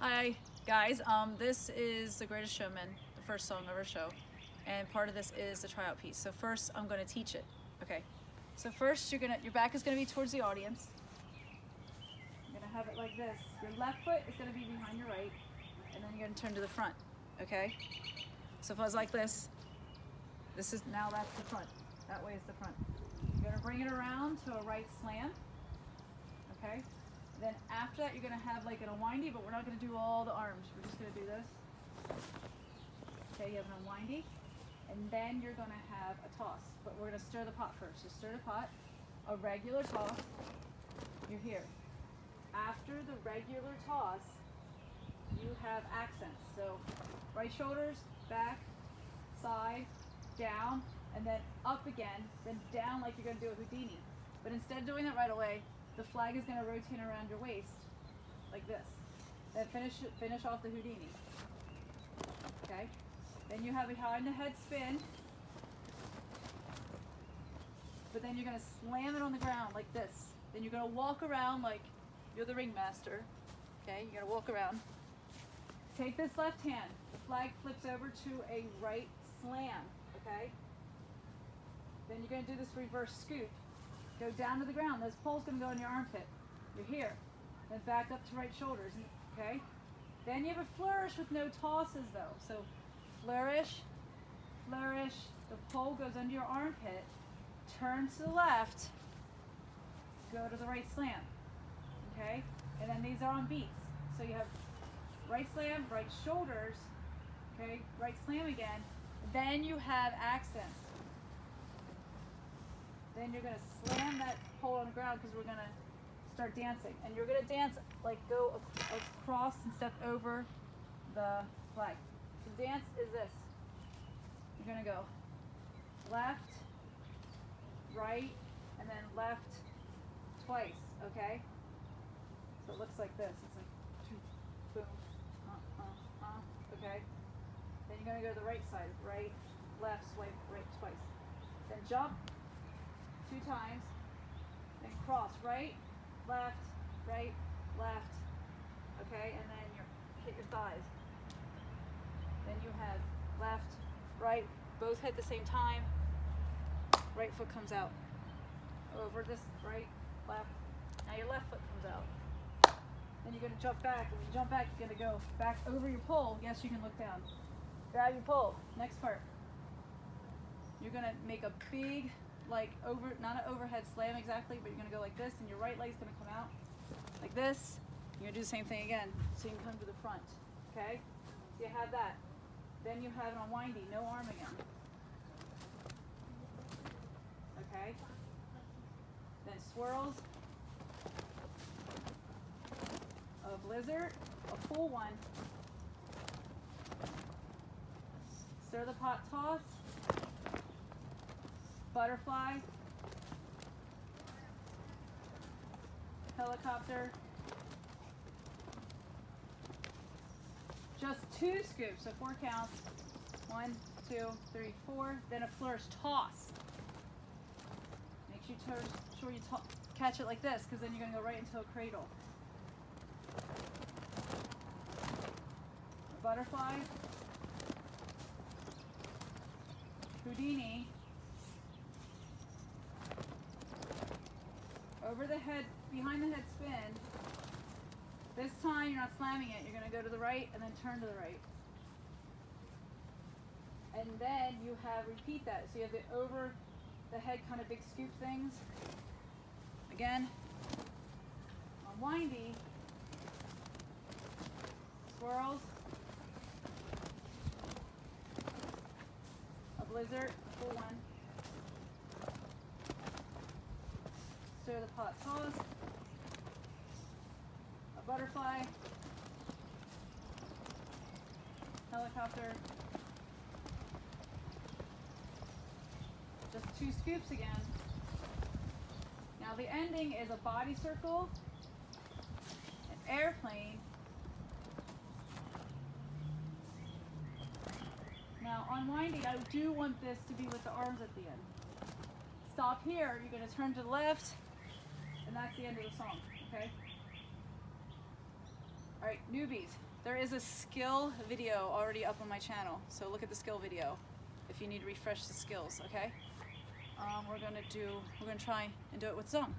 Hi, guys. Um, this is The Greatest Showman, the first song of our show. And part of this is the tryout piece. So first, I'm going to teach it. Okay. So first, you're gonna your back is going to be towards the audience. You're going to have it like this. Your left foot is going to be behind your right, and then you're going to turn to the front. Okay. So if I was like this, this is now that's the front. That way is the front. You're going to bring it around to a right slam. Okay. Then after that, you're gonna have like an unwindy, but we're not gonna do all the arms. We're just gonna do this. Okay, you have an unwindy. And then you're gonna have a toss, but we're gonna stir the pot first. So stir the pot, a regular toss, you're here. After the regular toss, you have accents. So right shoulders, back, side, down, and then up again, then down like you're gonna do a Houdini. But instead of doing that right away, the flag is going to rotate around your waist like this. Then finish finish off the Houdini. Okay. Then you have behind the head spin. But then you're going to slam it on the ground like this. Then you're going to walk around like you're the ringmaster. Okay. You're going to walk around. Take this left hand. The flag flips over to a right slam. Okay. Then you're going to do this reverse scoop. Go down to the ground. This pole's going to go in your armpit. You're here. Then back up to right shoulders. Okay? Then you have a flourish with no tosses though. So flourish, flourish. The pole goes under your armpit. Turn to the left. Go to the right slam. Okay? And then these are on beats. So you have right slam, right shoulders. Okay? Right slam again. Then you have accents. Then you're going to slam that pole on the ground because we're going to start dancing. And you're going to dance, like go ac across and step over the flag. The dance is this. You're going to go left, right, and then left twice, okay? So it looks like this. It's like boom, uh, uh, uh, okay? Then you're going to go to the right side, right, left, swipe, right twice. Then jump, two times, then cross right, left, right, left, okay, and then you hit your thighs. Then you have left, right, both hit the same time, right foot comes out. Over this right, left, now your left foot comes out. Then you're gonna jump back, and when you jump back, you're gonna go back over your pole. Yes, you can look down. Grab your pole, next part. You're gonna make a big like over, not an overhead slam exactly, but you're gonna go like this and your right leg's gonna come out like this. You're gonna do the same thing again. So you can come to the front, okay? So you have that. Then you have an unwindy, no arm again. Okay? Then swirls, a blizzard, a full one, stir the pot toss, butterfly, helicopter, just two scoops, so four counts, one, two, three, four, then a flourish toss. Make sure you catch it like this, because then you're going to go right into a cradle. Butterfly, Houdini, over the head, behind the head spin. This time you're not slamming it, you're gonna go to the right and then turn to the right. And then you have, repeat that. So you have the over the head kind of big scoop things. Again, unwindy, swirls, a blizzard, a full one. The pot toss, a butterfly, helicopter, just two scoops again. Now the ending is a body circle, an airplane, Now unwinding, I do want this to be with the arms at the end. Stop here, you're going to turn to the left, and that's the end of the song, okay? All right, newbies. There is a skill video already up on my channel, so look at the skill video if you need to refresh the skills. Okay. Um, we're gonna do. We're gonna try and do it with Zung.